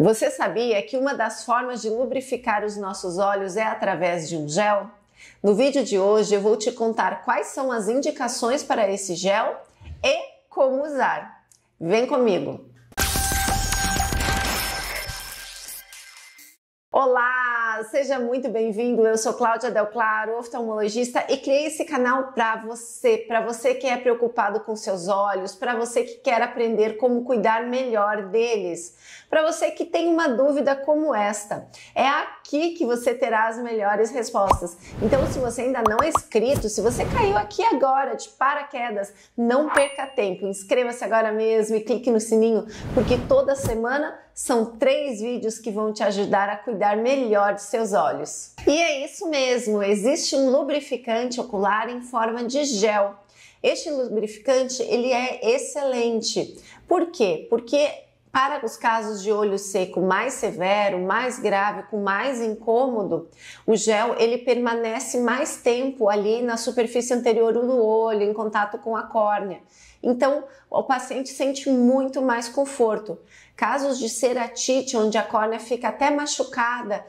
Você sabia que uma das formas de lubrificar os nossos olhos é através de um gel? No vídeo de hoje eu vou te contar quais são as indicações para esse gel e como usar. Vem comigo! Olá, seja muito bem-vindo. Eu sou Cláudia Del Claro, oftalmologista, e criei esse canal para você, para você que é preocupado com seus olhos, para você que quer aprender como cuidar melhor deles, para você que tem uma dúvida como esta. É aqui que você terá as melhores respostas. Então, se você ainda não é inscrito, se você caiu aqui agora de paraquedas, não perca tempo. Inscreva-se agora mesmo e clique no sininho, porque toda semana são três vídeos que vão te ajudar a cuidar melhor de seus olhos. E é isso mesmo, existe um lubrificante ocular em forma de gel. Este lubrificante ele é excelente. Por quê? Porque para os casos de olho seco mais severo, mais grave, com mais incômodo, o gel ele permanece mais tempo ali na superfície anterior do olho, em contato com a córnea. Então, o paciente sente muito mais conforto. Casos de ceratite, onde a córnea fica até machucada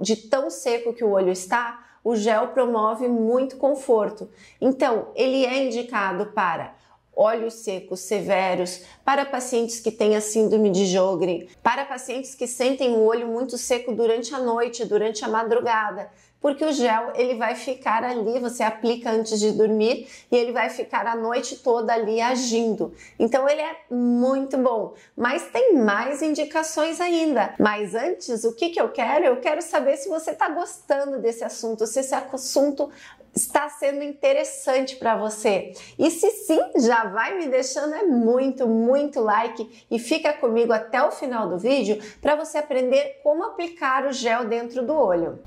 de tão seco que o olho está, o gel promove muito conforto. Então, ele é indicado para olhos secos severos, para pacientes que têm a síndrome de Jogre, para pacientes que sentem o olho muito seco durante a noite, durante a madrugada, porque o gel ele vai ficar ali, você aplica antes de dormir e ele vai ficar a noite toda ali agindo. Então ele é muito bom, mas tem mais indicações ainda. Mas antes, o que, que eu quero? Eu quero saber se você está gostando desse assunto, se esse assunto está sendo interessante para você. E se sim, já vai me deixando é muito, muito like e fica comigo até o final do vídeo para você aprender como aplicar o gel dentro do olho.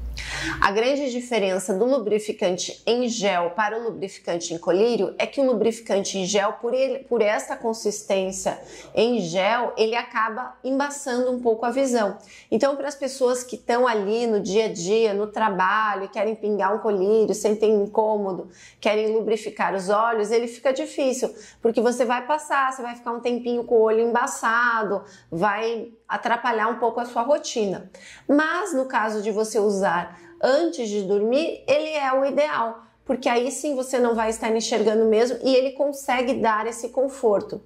A grande diferença do lubrificante em gel para o lubrificante em colírio é que o lubrificante em gel, por, ele, por consistência em gel, ele acaba embaçando um pouco a visão. Então, para as pessoas que estão ali no dia a dia, no trabalho, querem pingar um colírio, sentem incômodo, querem lubrificar os olhos, ele fica difícil, porque você vai passar, você vai ficar um tempinho com o olho embaçado, vai atrapalhar um pouco a sua rotina. Mas no caso de você usar antes de dormir, ele é o ideal, porque aí sim você não vai estar enxergando mesmo e ele consegue dar esse conforto.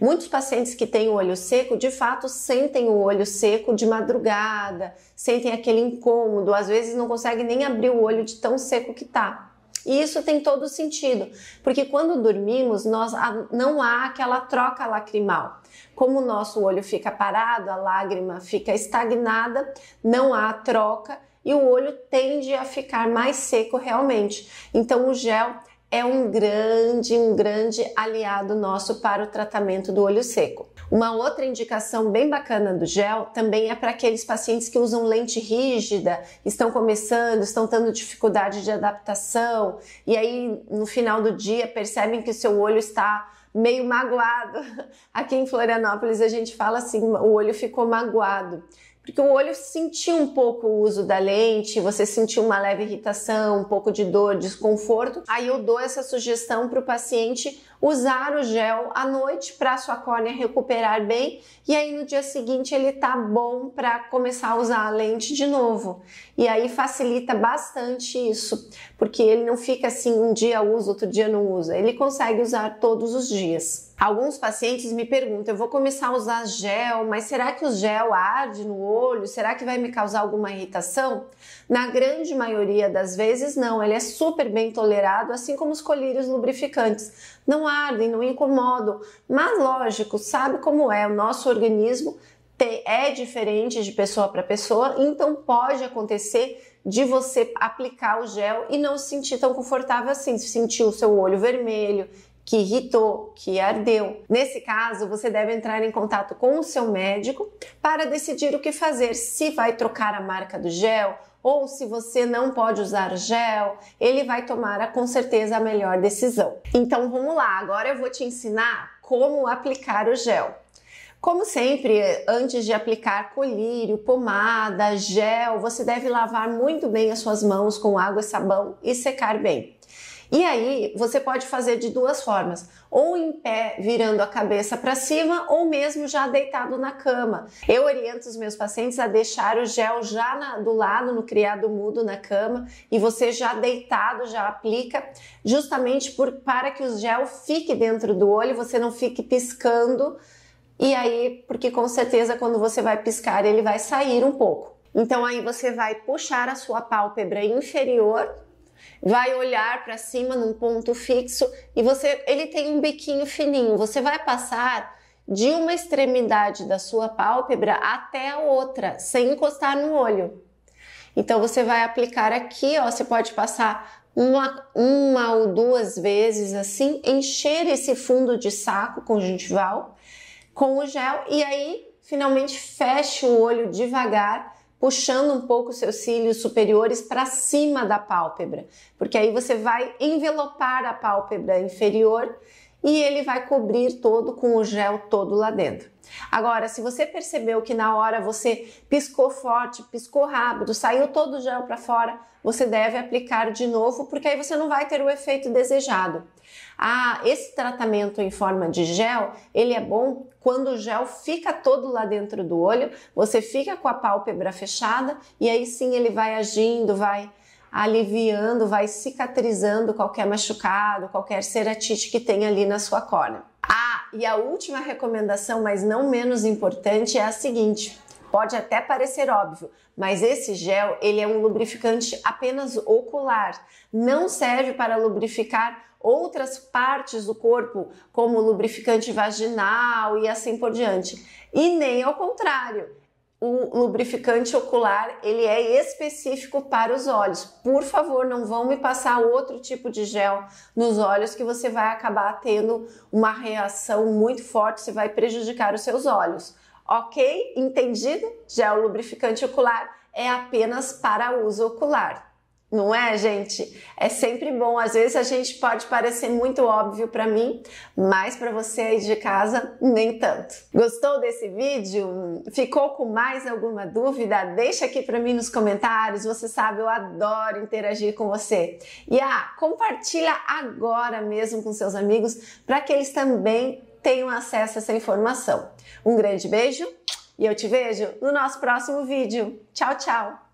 Muitos pacientes que têm o olho seco, de fato, sentem o olho seco de madrugada, sentem aquele incômodo, às vezes não conseguem nem abrir o olho de tão seco que tá. E isso tem todo sentido, porque quando dormimos, nós não há aquela troca lacrimal. Como o nosso olho fica parado, a lágrima fica estagnada, não há troca e o olho tende a ficar mais seco realmente. Então o gel é um grande, um grande aliado nosso para o tratamento do olho seco. Uma outra indicação bem bacana do gel também é para aqueles pacientes que usam lente rígida, estão começando, estão tendo dificuldade de adaptação e aí no final do dia percebem que seu olho está meio magoado. Aqui em Florianópolis a gente fala assim, o olho ficou magoado porque o olho sentiu um pouco o uso da lente, você sentiu uma leve irritação, um pouco de dor, desconforto. Aí eu dou essa sugestão para o paciente usar o gel à noite para sua córnea recuperar bem e aí no dia seguinte ele tá bom para começar a usar a lente de novo. E aí facilita bastante isso, porque ele não fica assim um dia usa, outro dia não usa. Ele consegue usar todos os dias. Alguns pacientes me perguntam: eu vou começar a usar gel, mas será que o gel arde no olho? Será que vai me causar alguma irritação? Na grande maioria das vezes, não. Ele é super bem tolerado, assim como os colírios lubrificantes. Não ardem, não incomodam. Mas, lógico, sabe como é? O nosso organismo é diferente de pessoa para pessoa, então pode acontecer de você aplicar o gel e não se sentir tão confortável assim, sentir o seu olho vermelho, que irritou, que ardeu. Nesse caso, você deve entrar em contato com o seu médico para decidir o que fazer, se vai trocar a marca do gel ou se você não pode usar gel, ele vai tomar com certeza a melhor decisão. Então vamos lá, agora eu vou te ensinar como aplicar o gel. Como sempre, antes de aplicar colírio, pomada, gel, você deve lavar muito bem as suas mãos com água e sabão e secar bem. E aí você pode fazer de duas formas, ou em pé, virando a cabeça para cima, ou mesmo já deitado na cama. Eu oriento os meus pacientes a deixar o gel já na, do lado no criado mudo na cama e você já deitado já aplica, justamente por, para que o gel fique dentro do olho, você não fique piscando. E aí, porque com certeza quando você vai piscar, ele vai sair um pouco. Então aí você vai puxar a sua pálpebra inferior, vai olhar para cima num ponto fixo e você, ele tem um biquinho fininho. Você vai passar de uma extremidade da sua pálpebra até a outra, sem encostar no olho. Então você vai aplicar aqui, ó, você pode passar uma, uma ou duas vezes assim, encher esse fundo de saco conjuntival com o gel e aí finalmente feche o olho devagar puxando um pouco seus cílios superiores para cima da pálpebra, porque aí você vai envelopar a pálpebra inferior e ele vai cobrir todo com o gel todo lá dentro. Agora, se você percebeu que na hora você piscou forte, piscou rápido, saiu todo o gel para fora, você deve aplicar de novo, porque aí você não vai ter o efeito desejado. Ah, esse tratamento em forma de gel, ele é bom quando o gel fica todo lá dentro do olho, você fica com a pálpebra fechada e aí sim ele vai agindo, vai aliviando, vai cicatrizando qualquer machucado, qualquer ceratite que tem ali na sua córnea. Ah, e a última recomendação, mas não menos importante, é a seguinte: pode até parecer óbvio, mas esse gel ele é um lubrificante apenas ocular, não serve para lubrificar outras partes do corpo, como lubrificante vaginal e assim por diante. E nem ao contrário. O lubrificante ocular, ele é específico para os olhos. Por favor, não vão me passar outro tipo de gel nos olhos que você vai acabar tendo uma reação muito forte, você vai prejudicar os seus olhos. Ok? Entendido? Gel lubrificante ocular é apenas para uso ocular. Não é, gente? É sempre bom. Às vezes a gente pode parecer muito óbvio para mim, mas para você aí de casa, nem tanto. Gostou desse vídeo? Ficou com mais alguma dúvida? Deixa aqui para mim nos comentários. Você sabe, eu adoro interagir com você. E ah, compartilha agora mesmo com seus amigos para que eles também tenham acesso a essa informação. Um grande beijo e eu te vejo no nosso próximo vídeo. Tchau, tchau!